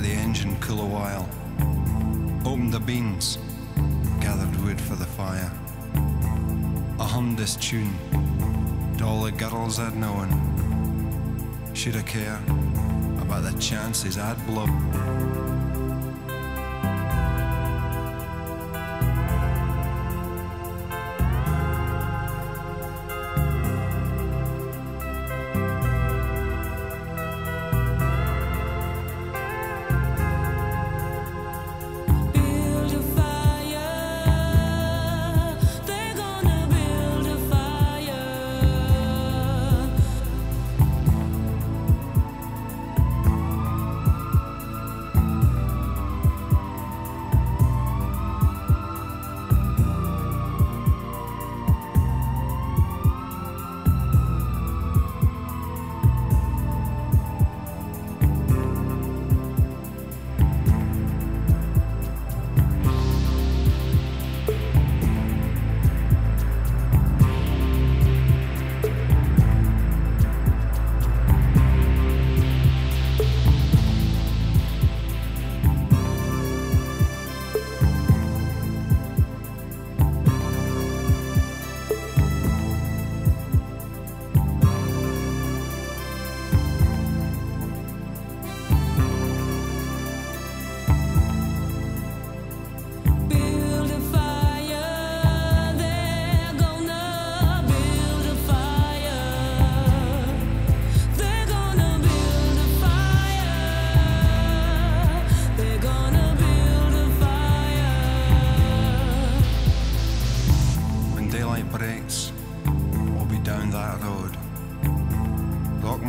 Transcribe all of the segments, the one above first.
bench engine cool a while. Opened the beans, gathered wood for the fire. I hummed this tune to all the girls I'd known. Should I care about the chances I'd blow?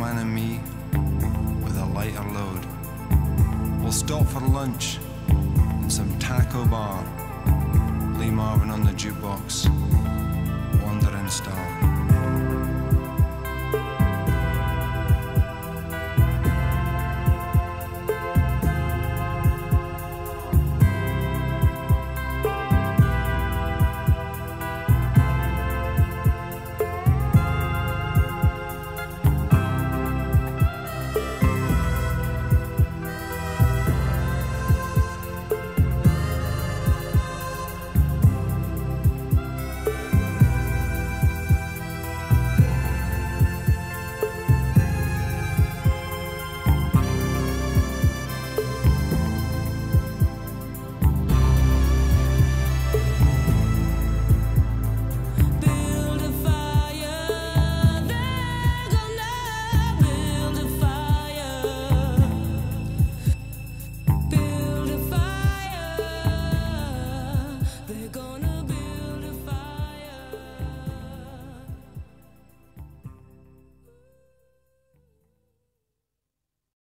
Rockman and me with a lighter load. We'll stop for lunch in some taco bar. Lee Marvin on the jukebox, wandering star.